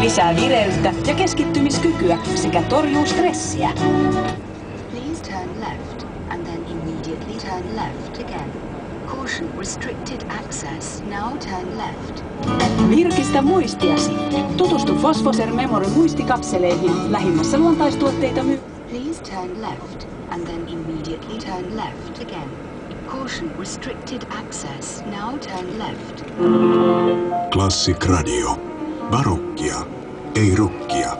lisää vireyttä ja keskittymiskykyä sekä torjuu stressiä. Please turn left and then immediately turn left again. Caution restricted access. Now turn left. Virkistä muistiasi. Tutustu Fosfoser Memory muistikapseleihin lähimmässä luontaistuotteita myy. Please turn left and then immediately turn left again. Caution restricted access. Now turn left. Klassik Radio. Barokkia, ei rukkia.